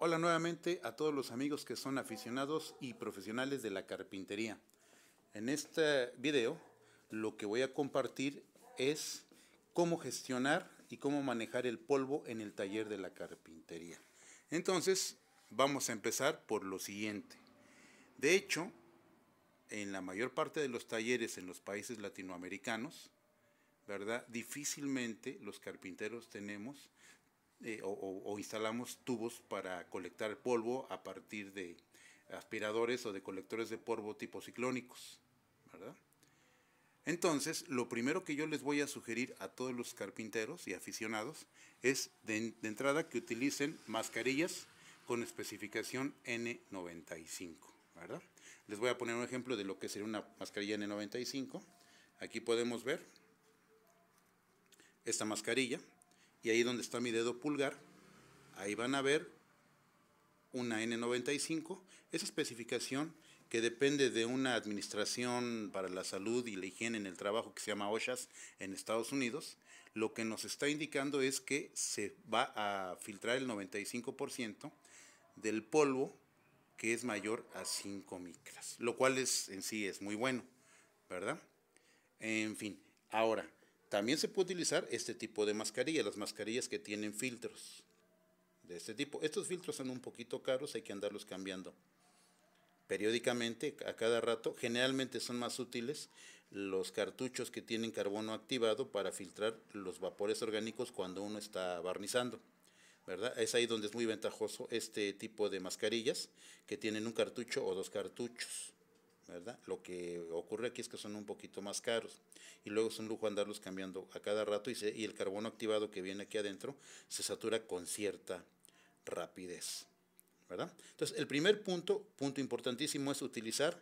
Hola nuevamente a todos los amigos que son aficionados y profesionales de la carpintería. En este video lo que voy a compartir es cómo gestionar y cómo manejar el polvo en el taller de la carpintería. Entonces vamos a empezar por lo siguiente. De hecho, en la mayor parte de los talleres en los países latinoamericanos, ¿verdad? Difícilmente los carpinteros tenemos eh, o, instalamos tubos para colectar polvo a partir de aspiradores o de colectores de polvo tipo ciclónicos, ¿verdad? Entonces, lo primero que yo les voy a sugerir a todos los carpinteros y aficionados es de, de entrada que utilicen mascarillas con especificación N95, ¿verdad? Les voy a poner un ejemplo de lo que sería una mascarilla N95. Aquí podemos ver esta mascarilla y ahí donde está mi dedo pulgar, ahí van a ver una N95, esa especificación que depende de una administración para la salud y la higiene en el trabajo que se llama OSHAS en Estados Unidos, lo que nos está indicando es que se va a filtrar el 95% del polvo que es mayor a 5 micras, lo cual es, en sí es muy bueno, ¿verdad? En fin, ahora, también se puede utilizar este tipo de mascarilla, las mascarillas que tienen filtros de este tipo. Estos filtros son un poquito caros, hay que andarlos cambiando periódicamente, a cada rato. Generalmente son más útiles los cartuchos que tienen carbono activado para filtrar los vapores orgánicos cuando uno está barnizando. ¿verdad? Es ahí donde es muy ventajoso este tipo de mascarillas que tienen un cartucho o dos cartuchos. ¿Verdad? Lo que ocurre aquí es que son un poquito más caros y luego es un lujo andarlos cambiando a cada rato y, el carbono activado que viene aquí adentro se satura con cierta rapidez. ¿verdad? Entonces, el primer punto, punto importantísimo, es utilizar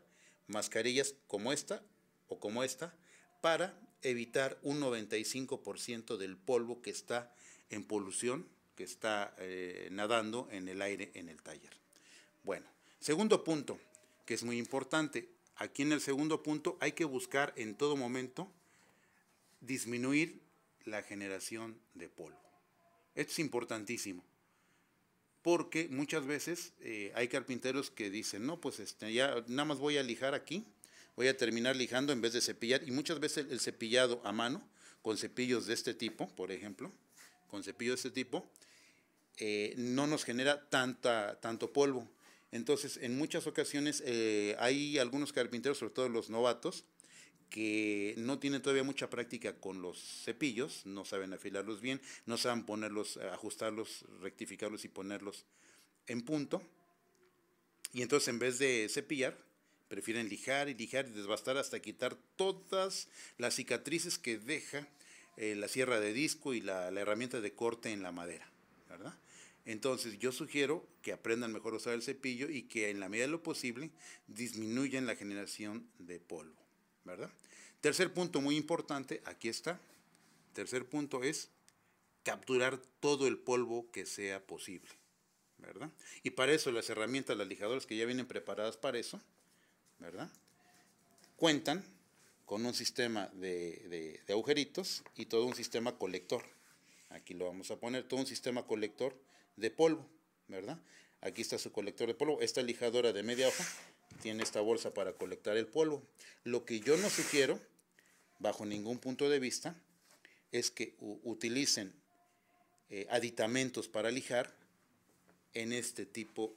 mascarillas como esta o como esta para evitar un 95% del polvo que está en polución, que está eh, nadando en el aire en el taller. Bueno, segundo punto, que es muy importante, Aquí en el segundo punto hay que buscar en todo momento disminuir la generación de polvo. Esto es importantísimo, porque muchas veces eh, hay carpinteros que dicen, no, pues este, ya nada más voy a lijar aquí, voy a terminar lijando en vez de cepillar, y muchas veces el cepillado a mano, con cepillos de este tipo, por ejemplo, con cepillo de este tipo, eh, no nos genera tanta, tanto polvo. Entonces, en muchas ocasiones eh, hay algunos carpinteros, sobre todo los novatos, que no tienen todavía mucha práctica con los cepillos, no saben afilarlos bien, no saben ponerlos, ajustarlos, rectificarlos y ponerlos en punto. Y entonces en vez de cepillar, prefieren lijar y lijar y desbastar hasta quitar todas las cicatrices que deja eh, la sierra de disco y la, la herramienta de corte en la madera, ¿verdad? Entonces yo sugiero que aprendan mejor a usar el cepillo y que en la medida de lo posible disminuyan la generación de polvo, ¿verdad? Tercer punto muy importante, aquí está. Tercer punto es capturar todo el polvo que sea posible, ¿verdad? Y para eso las herramientas, las lijadoras que ya vienen preparadas para eso, ¿verdad? Cuentan con un sistema de, de agujeritos y todo un sistema colector. Aquí lo vamos a poner, todo un sistema colector de polvo, ¿verdad? Aquí está su colector de polvo. Esta lijadora de media hoja tiene esta bolsa para colectar el polvo. Lo que yo no sugiero, bajo ningún punto de vista, es que utilicen eh, aditamentos para lijar en este tipo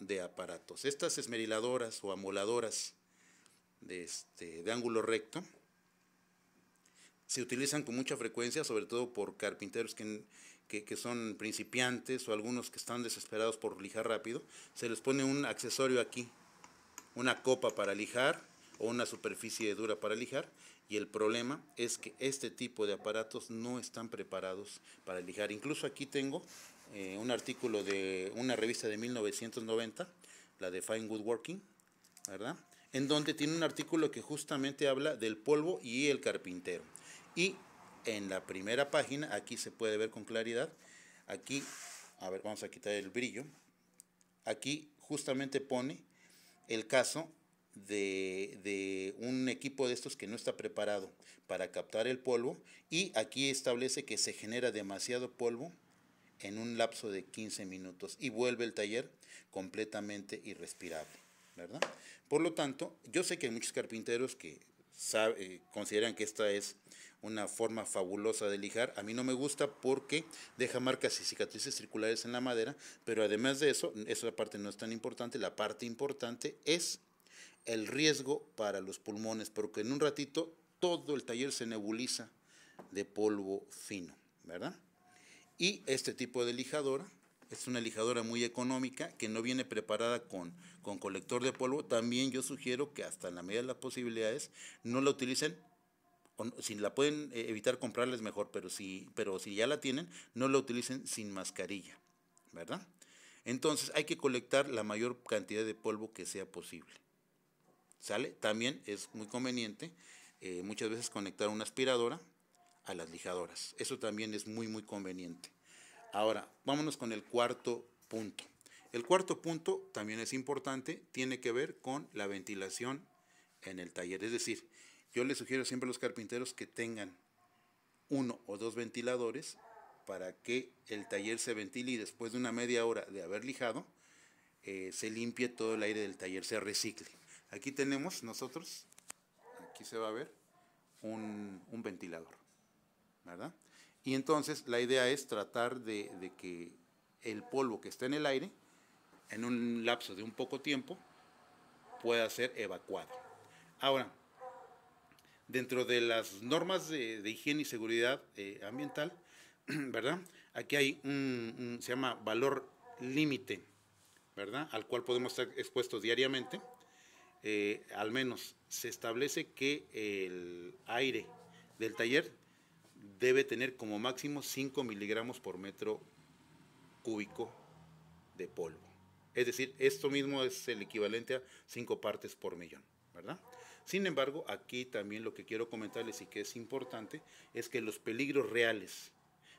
de aparatos. Estas esmeriladoras o amoladoras de, este, de ángulo recto se utilizan con mucha frecuencia, sobre todo por carpinteros que, que, son principiantes o algunos que están desesperados por lijar rápido. Se les pone un accesorio aquí, una copa para lijar o una superficie dura para lijar y el problema es que este tipo de aparatos no están preparados para lijar. Incluso aquí tengo eh, un artículo de una revista de 1990, la de Fine Woodworking, ¿verdad? En donde tiene un artículo que justamente habla del polvo y el carpintero. Y en la primera página, aquí se puede ver con claridad, aquí, a ver, vamos a quitar el brillo, aquí justamente pone el caso de, de, un equipo de estos que no está preparado para captar el polvo y aquí establece que se genera demasiado polvo en un lapso de 15 minutos y vuelve el taller completamente irrespirable, ¿verdad? Por lo tanto, yo sé que hay muchos carpinteros que eh, consideran que esta es una forma fabulosa de lijar. A mí no me gusta porque deja marcas y cicatrices circulares en la madera, pero además de eso, esa parte no es tan importante, la parte importante es el riesgo para los pulmones, porque en un ratito todo el taller se nebuliza de polvo fino, ¿verdad? Y este tipo de lijadora es una lijadora muy económica que no viene preparada con, con colector de polvo. También yo sugiero que hasta en la medida de las posibilidades no la utilicen si la pueden eh, evitar comprarles mejor, pero si, pero si ya la tienen, no la utilicen sin mascarilla, ¿verdad? Entonces hay que colectar la mayor cantidad de polvo que sea posible. ¿Sale? También es muy conveniente eh, muchas veces conectar una aspiradora a las lijadoras. Eso también es muy, muy conveniente. Ahora, vámonos con el cuarto punto. El cuarto punto también es importante, tiene que ver con la ventilación en el taller. Es decir, yo les sugiero siempre a los carpinteros que tengan uno o dos ventiladores para que el taller se ventile y después de una media hora de haber lijado, eh, se limpie todo el aire del taller, se recicle. Aquí tenemos nosotros, aquí se va a ver, un, ventilador, ¿verdad? Y entonces la idea es tratar de, que el polvo que está en el aire, en un lapso de un poco tiempo, pueda ser evacuado. Ahora, dentro de las normas de, higiene y seguridad eh, ambiental, ¿verdad? Aquí hay un, se llama valor límite, ¿verdad? Al cual podemos estar expuestos diariamente. Eh, al menos se establece que el aire del taller debe tener como máximo 5 miligramos por metro cúbico de polvo. Es decir, esto mismo es el equivalente a 5 partes por millón, ¿verdad? Sin embargo, aquí también lo que quiero comentarles y que es importante es que los peligros reales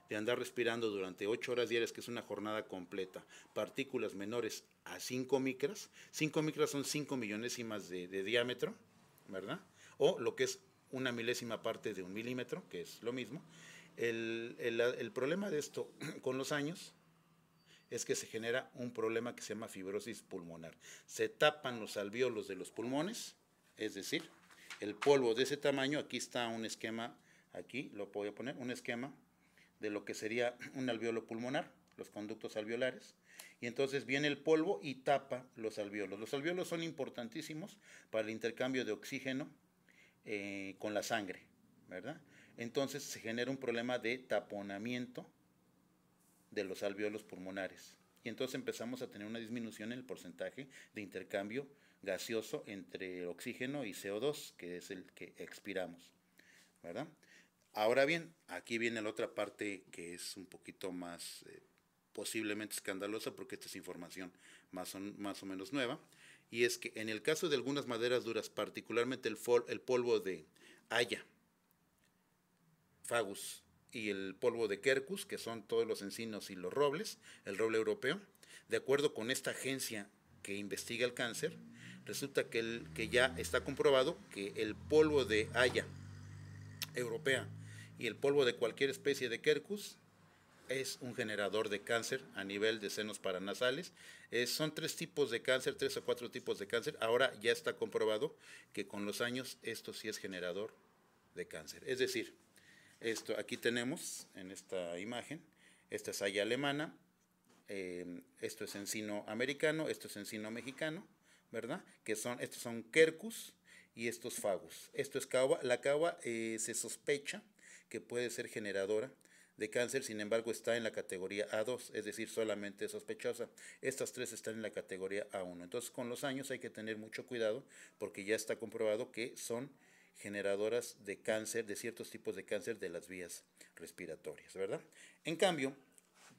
de andar respirando durante 8 horas diarias, que es una jornada completa, partículas menores a 5 micras, 5 micras son 5 millonésimas de, de diámetro, ¿verdad? O lo que es una milésima parte de un milímetro, que es lo mismo. El, el, el, problema de esto con los años es que se genera un problema que se llama fibrosis pulmonar. Se tapan los alvéolos de los pulmones es decir, el polvo de ese tamaño, aquí está un esquema, aquí lo voy a poner, un esquema de lo que sería un alveolo pulmonar, los conductos alveolares, y entonces viene el polvo y tapa los alveolos. Los alveolos son importantísimos para el intercambio de oxígeno eh, con la sangre, ¿verdad? Entonces se genera un problema de taponamiento de los alveolos pulmonares. Y entonces empezamos a tener una disminución en el porcentaje de intercambio gaseoso entre oxígeno y CO2, que es el que expiramos, ¿verdad? Ahora bien, aquí viene la otra parte que es un poquito más eh, posiblemente escandalosa porque esta es información más más o menos nueva, y es que en el caso de algunas maderas duras, particularmente el, polvo de haya, fagus y el polvo de quercus, que son todos los encinos y los robles, el roble europeo, de acuerdo con esta agencia que investiga el cáncer, resulta que, el, que ya está comprobado que el polvo de haya europea y el polvo de cualquier especie de quercus es un generador de cáncer a nivel de senos paranasales. son tres tipos de cáncer, tres o cuatro tipos de cáncer. Ahora ya está comprobado que con los años esto sí es generador de cáncer. Es decir, esto aquí tenemos en esta imagen, esta es haya alemana, eh, esto es encino americano, esto es encino mexicano, ¿verdad? Que son, estos son quercus y estos fagus. Esto es cagua. La cagua eh, se sospecha que puede ser generadora de cáncer, sin embargo está en la categoría A2, es decir, solamente sospechosa. Estas tres están en la categoría A1. Entonces, con los años hay que tener mucho cuidado porque ya está comprobado que son generadoras de cáncer, de ciertos tipos de cáncer de las vías respiratorias, ¿verdad? En cambio,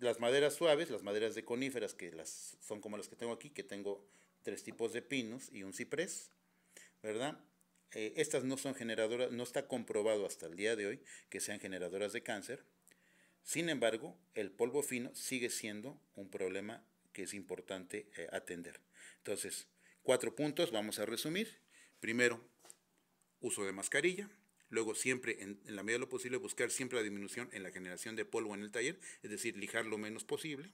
las maderas suaves, las maderas de coníferas, que las, son como las que tengo aquí, que tengo tres tipos de pinos y un ciprés, ¿verdad? Eh, estas no son generadoras, no está comprobado hasta el día de hoy que sean generadoras de cáncer. Sin embargo, el polvo fino sigue siendo un problema que es importante eh, atender. Entonces, cuatro puntos, vamos a resumir. Primero, uso de mascarilla. Luego siempre, en, en, la medida de lo posible, buscar siempre la disminución en la generación de polvo en el taller, es decir, lijar lo menos posible.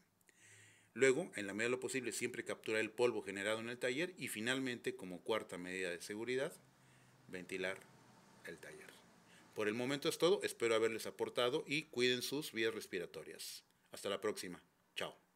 Luego, en la medida de lo posible, siempre capturar el polvo generado en el taller y finalmente, como cuarta medida de seguridad, ventilar el taller. Por el momento es todo, espero haberles aportado y cuiden sus vías respiratorias. Hasta la próxima. Chao.